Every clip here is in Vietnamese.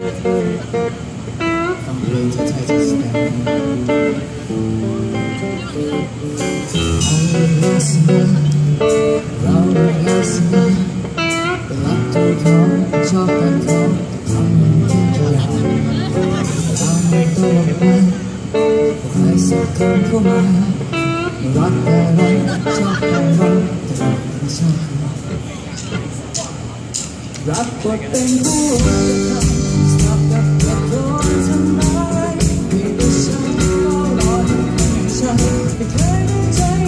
รักกดเป็นคู่ don't time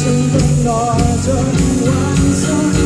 ฉันต้องรอจนวันสุด